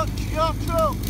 Watch your truck.